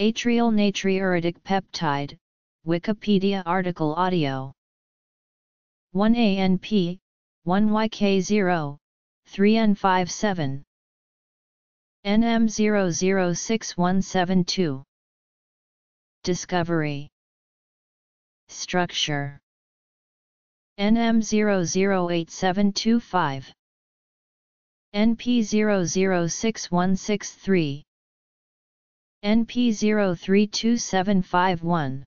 Atrial natriuretic peptide, Wikipedia article audio. 1ANP, 1YK0, 3N57 NM006172 Discovery. Structure. NM008725 NP006163 NP032751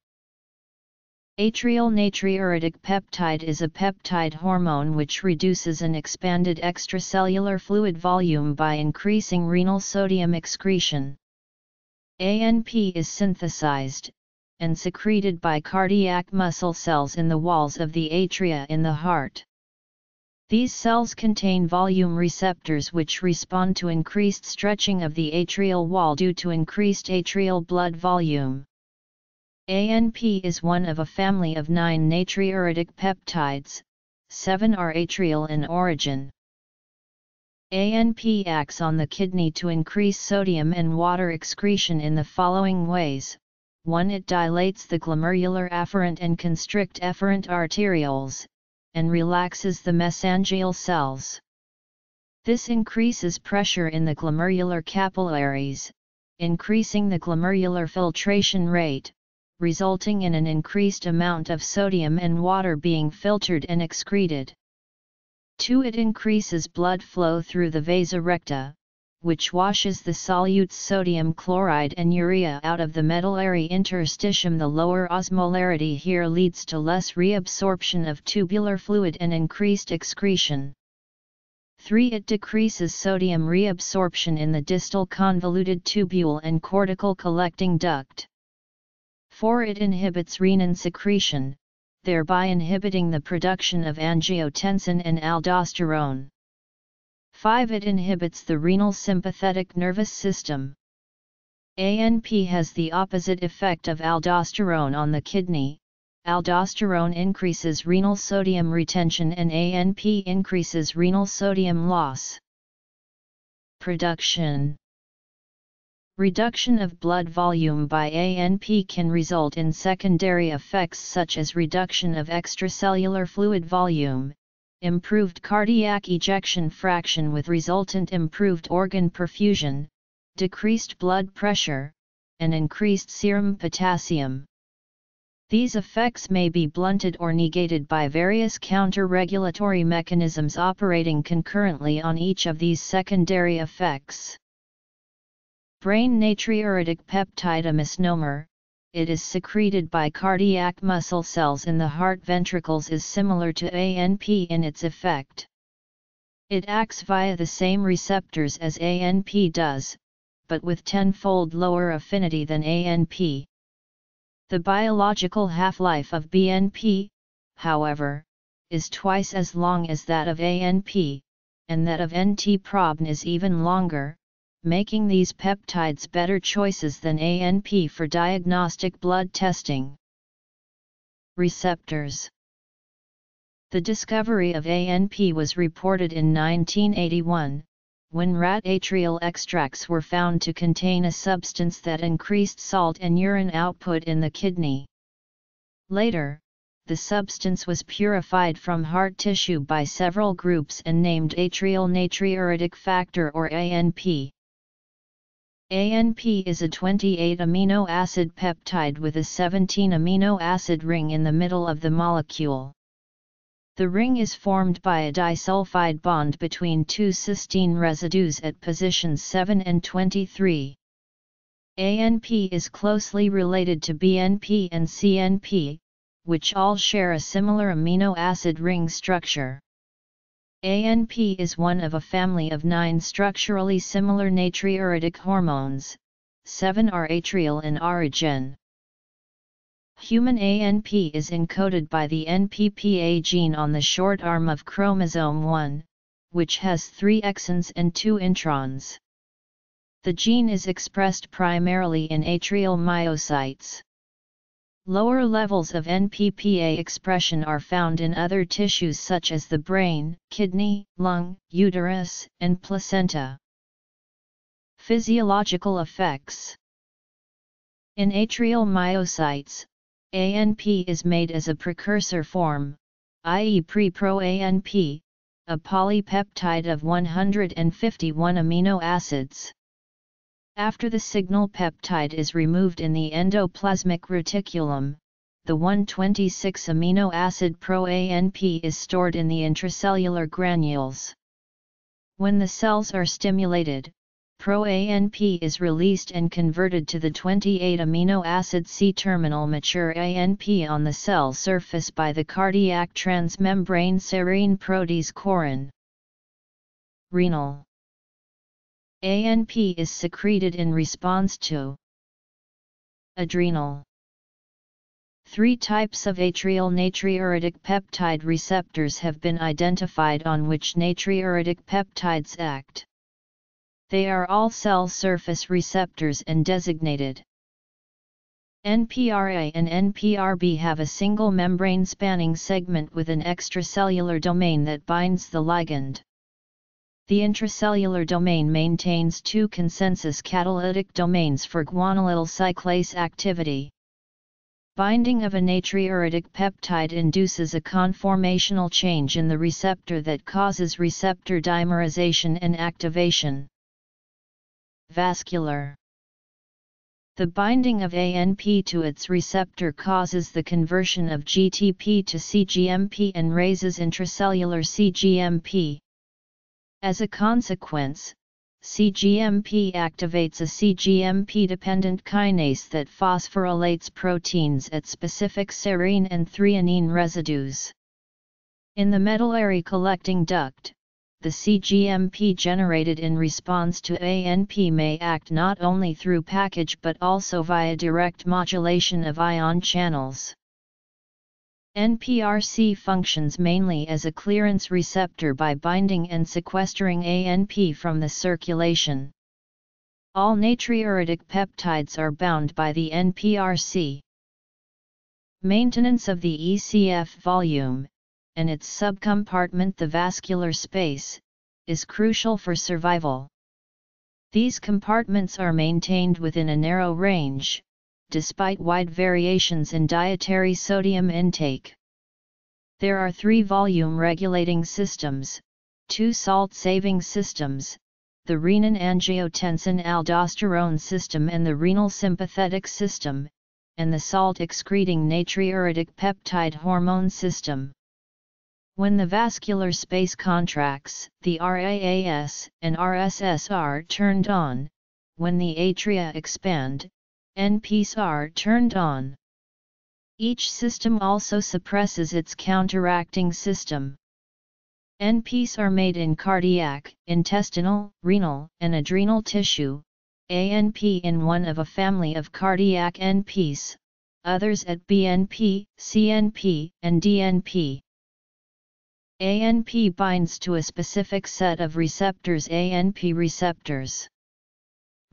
Atrial natriuretic peptide is a peptide hormone which reduces an expanded extracellular fluid volume by increasing renal sodium excretion. ANP is synthesized and secreted by cardiac muscle cells in the walls of the atria in the heart. These cells contain volume receptors which respond to increased stretching of the atrial wall due to increased atrial blood volume. ANP is one of a family of nine natriuretic peptides, seven are atrial in origin. ANP acts on the kidney to increase sodium and water excretion in the following ways. 1. It dilates the glomerular afferent and constrict efferent arterioles, and relaxes the mesangial cells. This increases pressure in the glomerular capillaries, increasing the glomerular filtration rate, resulting in an increased amount of sodium and water being filtered and excreted. 2. It increases blood flow through the vasa recta, which washes the solutes sodium chloride and urea out of the medullary interstitium. The lower osmolarity here leads to less reabsorption of tubular fluid and increased excretion. 3. It decreases sodium reabsorption in the distal convoluted tubule and cortical collecting duct. 4. It inhibits renin secretion, thereby inhibiting the production of angiotensin and aldosterone. 5. It inhibits the renal sympathetic nervous system. ANP has the opposite effect of aldosterone on the kidney. Aldosterone increases renal sodium retention and ANP increases renal sodium loss. Production Reduction of blood volume by ANP can result in secondary effects such as reduction of extracellular fluid volume, improved cardiac ejection fraction with resultant improved organ perfusion, decreased blood pressure, and increased serum potassium. These effects may be blunted or negated by various counter-regulatory mechanisms operating concurrently on each of these secondary effects. Brain natriuretic peptide a misnomer, it is secreted by cardiac muscle cells in the heart ventricles is similar to ANP in its effect. It acts via the same receptors as ANP does, but with tenfold lower affinity than ANP. The biological half-life of BNP, however, is twice as long as that of ANP, and that of NT-proBNP is even longer, making these peptides better choices than ANP for diagnostic blood testing. Receptors The discovery of ANP was reported in 1981, when rat atrial extracts were found to contain a substance that increased salt and urine output in the kidney. Later, the substance was purified from heart tissue by several groups and named atrial natriuretic factor or ANP. ANP is a 28 amino acid peptide with a 17 amino acid ring in the middle of the molecule. The ring is formed by a disulfide bond between two cysteine residues at positions 7 and 23. ANP is closely related to BNP and CNP, which all share a similar amino acid ring structure. ANP is one of a family of nine structurally similar natriuretic hormones, seven are atrial in origin. Human ANP is encoded by the NPPA gene on the short arm of chromosome 1, which has three exons and two introns. The gene is expressed primarily in atrial myocytes. Lower levels of NPPA expression are found in other tissues such as the brain, kidney, lung, uterus, and placenta. Physiological effects In atrial myocytes, ANP is made as a precursor form, i.e. pre-pro-ANP, a polypeptide of 151 amino acids. After the signal peptide is removed in the endoplasmic reticulum, the 126 amino acid pro-ANP is stored in the intracellular granules. When the cells are stimulated, pro-ANP is released and converted to the 28 amino acid C-terminal mature ANP on the cell surface by the cardiac transmembrane serine protease corin. Renal ANP is secreted in response to adrenal Three types of atrial natriuretic peptide receptors have been identified on which natriuretic peptides act. They are all cell surface receptors and designated. NPRA and NPRB have a single membrane spanning segment with an extracellular domain that binds the ligand. The intracellular domain maintains two consensus catalytic domains for guanylyl cyclase activity. Binding of a natriuretic peptide induces a conformational change in the receptor that causes receptor dimerization and activation. Vascular The binding of ANP to its receptor causes the conversion of GTP to CGMP and raises intracellular CGMP. As a consequence, CGMP activates a CGMP-dependent kinase that phosphorylates proteins at specific serine and threonine residues. In the medullary collecting duct, the CGMP generated in response to ANP may act not only through PKG but also via direct modulation of ion channels. NPRC functions mainly as a clearance receptor by binding and sequestering ANP from the circulation. All natriuretic peptides are bound by the NPRC. Maintenance of the ECF volume, and its subcompartment the vascular space, is crucial for survival. These compartments are maintained within a narrow range, despite wide variations in dietary sodium intake. There are three volume regulating systems, two salt saving systems, the renin angiotensin aldosterone system and the renal sympathetic system, and the salt excreting natriuretic peptide hormone system. When the vascular space contracts, the RAAS and RSS are turned on, when the atria expand, NPs are turned on. Each system also suppresses its counteracting system. NPs are made in cardiac, intestinal, renal, and adrenal tissue, ANP in one of a family of cardiac NPs, others at BNP, CNP, and DNP. ANP binds to a specific set of receptors ANP receptors.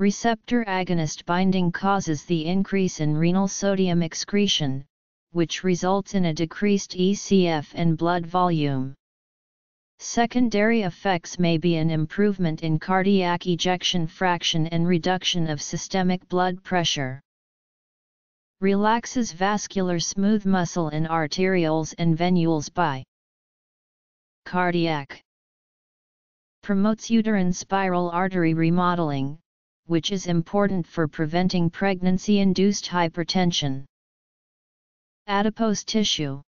Receptor agonist binding causes the increase in renal sodium excretion, which results in a decreased ECF and blood volume. Secondary effects may be an improvement in cardiac ejection fraction and reduction of systemic blood pressure. Relaxes vascular smooth muscle in arterioles and venules by cardiac. Promotes uterine spiral artery remodeling, which is important for preventing pregnancy-induced hypertension. Adipose tissue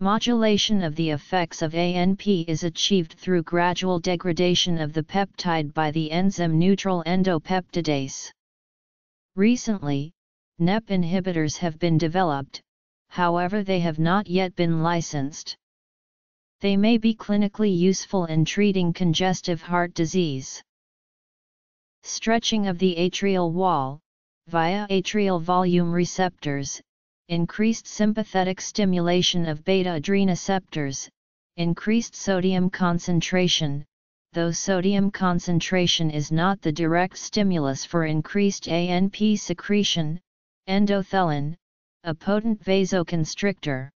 Modulation of the effects of ANP is achieved through gradual degradation of the peptide by the enzyme neutral endopeptidase. Recently, NEP inhibitors have been developed, however they have not yet been licensed. They may be clinically useful in treating congestive heart disease. Stretching of the atrial wall, via atrial volume receptors, increased sympathetic stimulation of beta-adrenoceptors, increased sodium concentration, though sodium concentration is not the direct stimulus for increased ANP secretion, endothelin, a potent vasoconstrictor.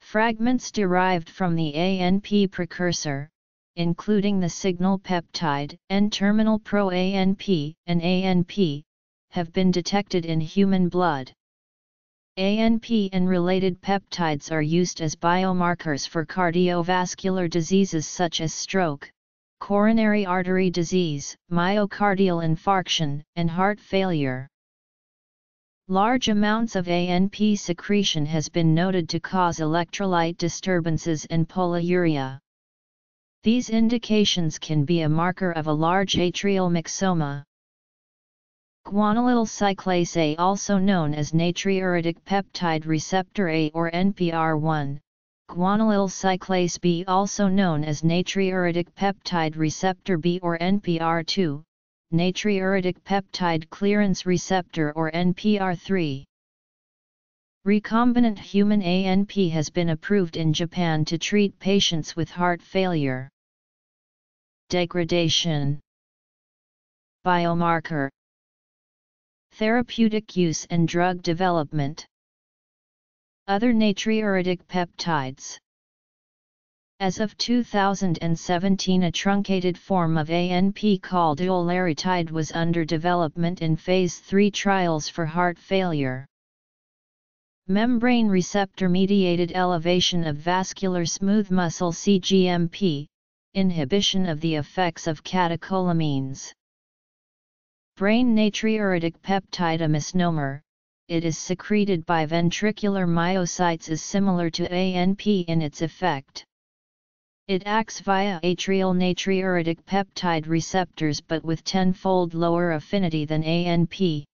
Fragments derived from the ANP precursor, including the signal peptide, N-terminal pro-ANP, and ANP, have been detected in human blood. ANP and related peptides are used as biomarkers for cardiovascular diseases such as stroke, coronary artery disease, myocardial infarction, and heart failure. Large amounts of ANP secretion has been noted to cause electrolyte disturbances and polyuria. These indications can be a marker of a large atrial myxoma. Guanylyl cyclase A also known as natriuretic peptide receptor A or NPR1, guanylyl cyclase B also known as natriuretic peptide receptor B or NPR2, natriuretic peptide clearance receptor or NPR3. Recombinant human ANP has been approved in Japan to treat patients with heart failure. Degradation Biomarker Therapeutic use and drug development. Other natriuretic peptides. As of 2017 a truncated form of ANP called ularitide was under development in phase 3 trials for heart failure. Membrane receptor-mediated elevation of vascular smooth muscle CGMP, inhibition of the effects of catecholamines. Brain natriuretic peptide a misnomer, it is secreted by ventricular myocytes is similar to ANP in its effect. It acts via atrial natriuretic peptide receptors but with tenfold lower affinity than ANP.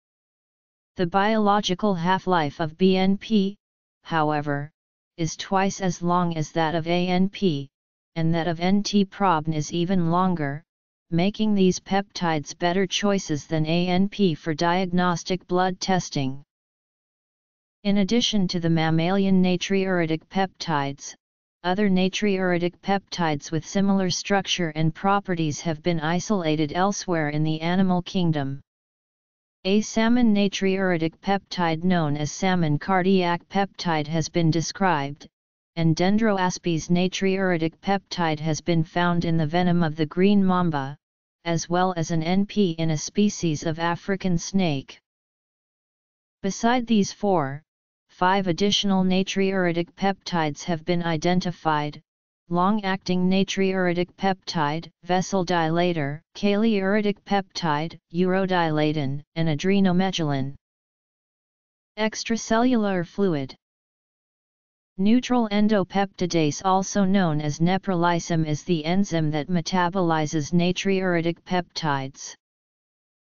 The biological half-life of BNP, however, is twice as long as that of ANP, and that of NT-proBNP is even longer, making these peptides better choices than ANP for diagnostic blood testing. In addition to the mammalian natriuretic peptides, other natriuretic peptides with similar structure and properties have been isolated elsewhere in the animal kingdom. A salmon natriuretic peptide known as salmon cardiac peptide has been described, and Dendroaspis natriuretic peptide has been found in the venom of the green mamba, as well as an NP in a species of African snake. Beside these four, five additional natriuretic peptides have been identified, long-acting natriuretic peptide, vessel dilator, kaliuretic peptide, urodilatin, and adrenomedullin. Extracellular fluid Neutral endopeptidase also known as neprilysin is the enzyme that metabolizes natriuretic peptides.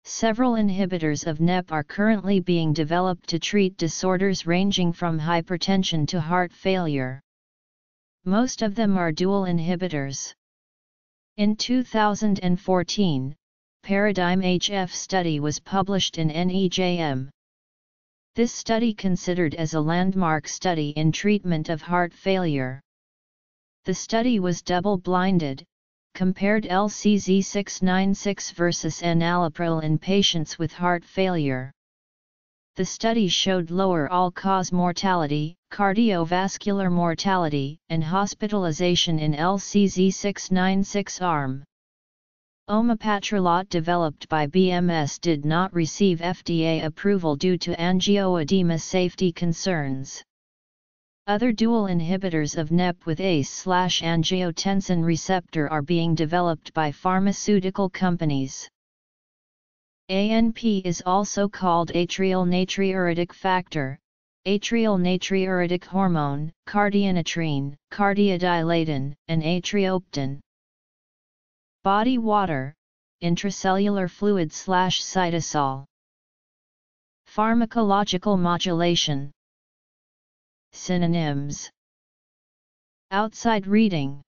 Several inhibitors of NEP are currently being developed to treat disorders ranging from hypertension to heart failure. Most of them are dual inhibitors. In 2014, Paradigm HF study was published in NEJM. This study considered as a landmark study in treatment of heart failure. The study was double-blinded, compared LCZ696 versus enalapril in patients with heart failure. The study showed lower all-cause mortality, cardiovascular mortality, and hospitalization in LCZ696 arm. Omapatrilat developed by BMS did not receive FDA approval due to angioedema safety concerns. Other dual inhibitors of NEP with ACE-angiotensin receptor are being developed by pharmaceutical companies. ANP is also called atrial natriuretic factor, atrial natriuretic hormone, cardionatrine, cardiodilatin, and atriopeptin. Body water, intracellular fluid slash cytosol. Pharmacological modulation. Synonyms. Outside reading.